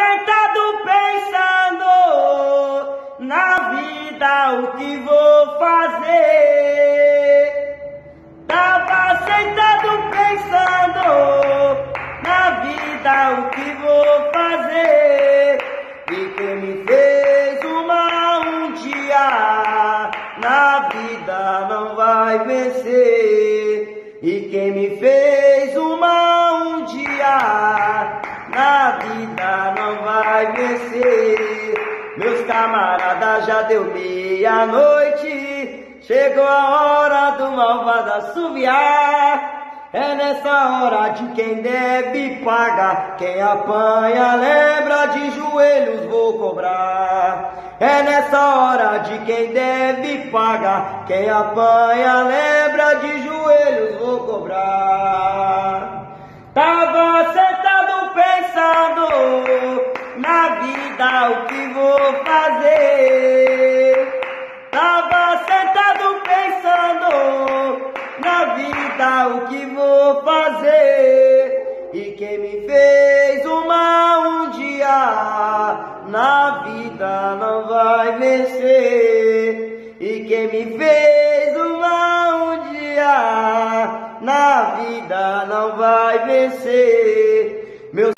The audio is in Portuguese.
sentado pensando na vida o que vou fazer. Tava sentado pensando na vida o que vou fazer. E quem me fez o mal um dia na vida não vai vencer. E quem me fez o mal um dia na vida não vai vencer. Meus camaradas já deu meia-noite, chegou a hora do malvado assoviar. É nessa hora de quem deve pagar, quem apanha lembra de joelhos vou cobrar. É nessa hora de quem deve pagar, quem apanha lembra de joelhos vou cobrar. O que vou fazer. E quem me fez o mal um dia na vida não vai vencer. E quem me fez o mal um dia na vida não vai vencer. Meu